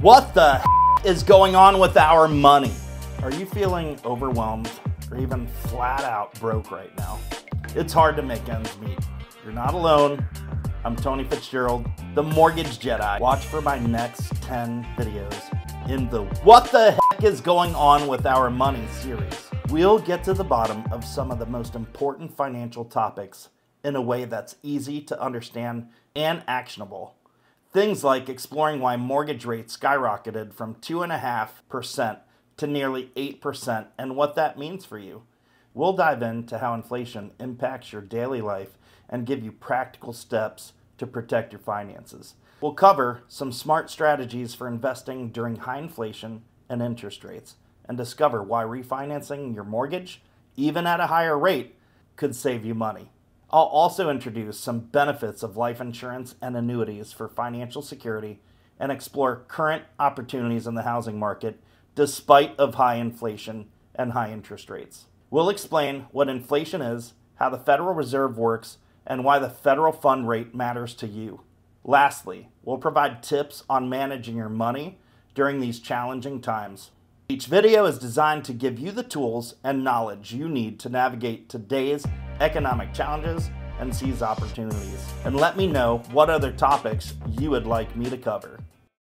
What the is going on with our money? Are you feeling overwhelmed or even flat out broke right now? It's hard to make ends meet. You're not alone. I'm Tony Fitzgerald, the Mortgage Jedi. Watch for my next 10 videos in the What the Heck is Going On with Our Money series. We'll get to the bottom of some of the most important financial topics in a way that's easy to understand and actionable. Things like exploring why mortgage rates skyrocketed from 2.5% to nearly 8% and what that means for you. We'll dive into how inflation impacts your daily life and give you practical steps to protect your finances. We'll cover some smart strategies for investing during high inflation and interest rates and discover why refinancing your mortgage, even at a higher rate, could save you money. I'll also introduce some benefits of life insurance and annuities for financial security and explore current opportunities in the housing market despite of high inflation and high interest rates. We'll explain what inflation is, how the Federal Reserve works, and why the federal fund rate matters to you. Lastly, we'll provide tips on managing your money during these challenging times. Each video is designed to give you the tools and knowledge you need to navigate today's economic challenges and seize opportunities. And let me know what other topics you would like me to cover.